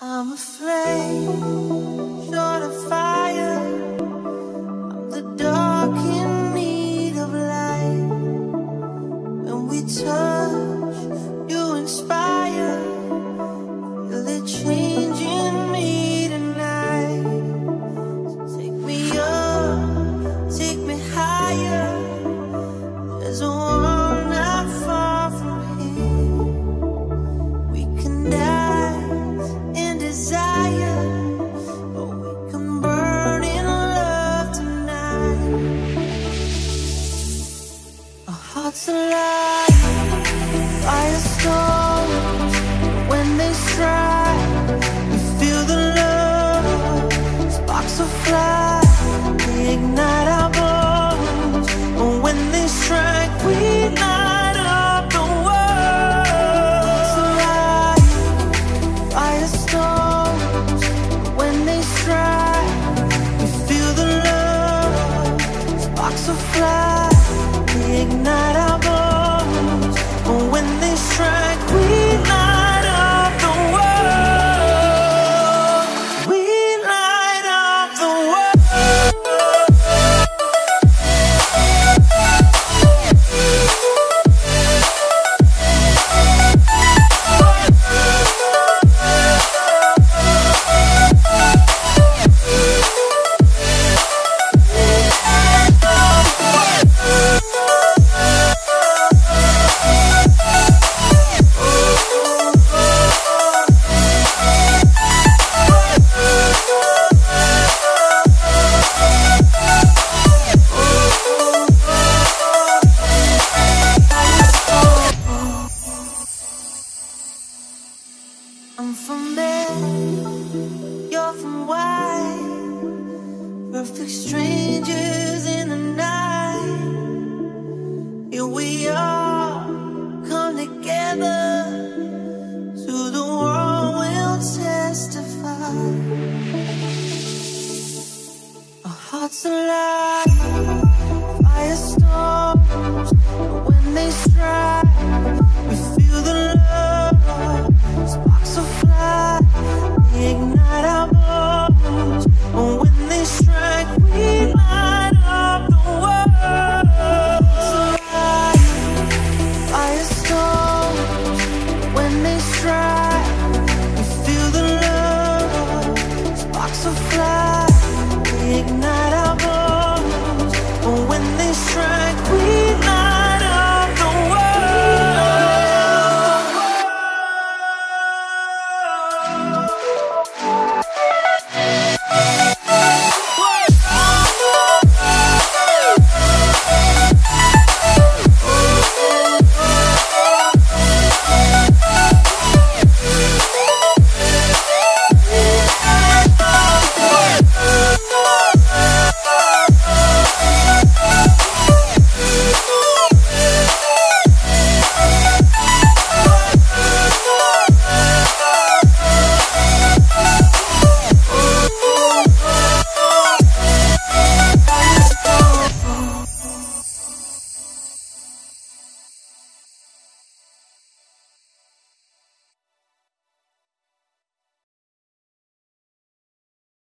I'm afraid, short of fire. Ignite Perfect strangers